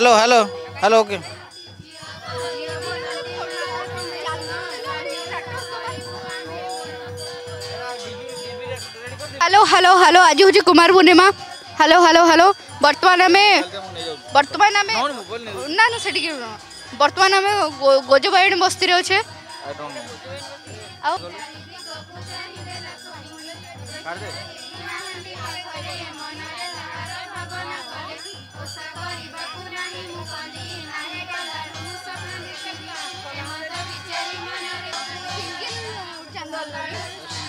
hello hello hello okay hello hello hello আজ হচ্ছে Kumar Purnima hello hello hello বর্তমান আমি বর্তমান আমি না না সেটি বর্তমান আমি গোজবাইন বস্তিরে অছে আর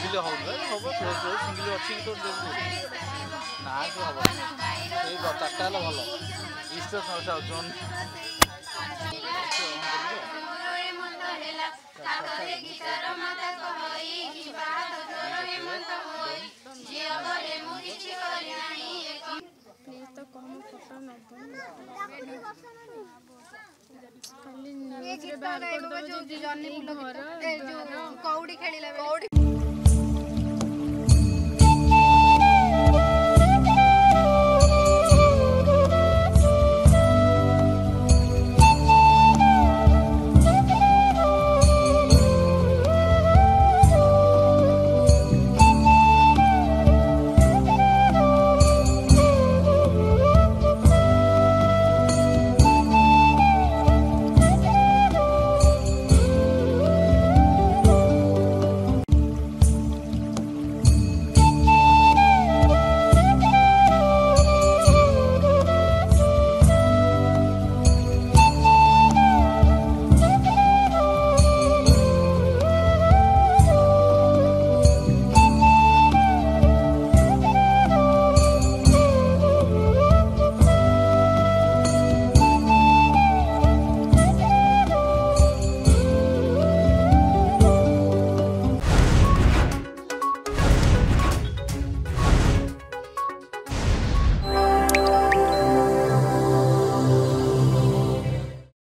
ସିଙ୍ଗିଲ୍ ହେଉନି ହେବ ସିଙ୍ଗିଲ୍ ଅଛି କି ତୋର ନା ସେ ହେବ ଏଇ ଚାରିଟା ହେଲେ ଭଲ ଇଷ୍ଟ ଚାହୁଁଛନ୍ ପ୍ଲିଜ୍ ତ କମ୍ ଫଟୋ ନେବ ଖାଲି କଉଡ଼ି ଖେଳିଲା କଉଡ଼ି